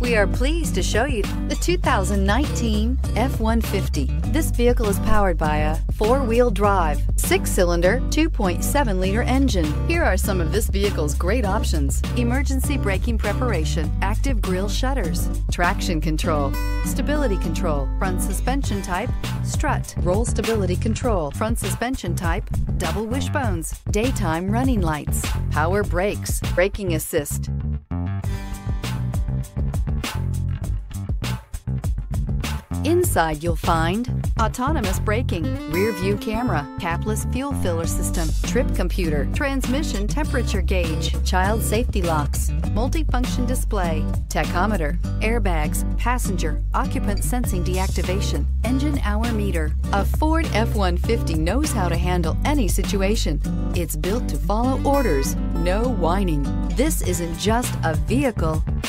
We are pleased to show you the 2019 F-150. This vehicle is powered by a four-wheel drive, six-cylinder, 2.7-liter engine. Here are some of this vehicle's great options. Emergency braking preparation, active grille shutters, traction control, stability control, front suspension type, strut, roll stability control, front suspension type, double wishbones, daytime running lights, power brakes, braking assist, Inside you'll find autonomous braking, rear view camera, capless fuel filler system, trip computer, transmission temperature gauge, child safety locks, multifunction display, tachometer, airbags, passenger, occupant sensing deactivation, engine hour meter. A Ford F-150 knows how to handle any situation. It's built to follow orders, no whining. This isn't just a vehicle,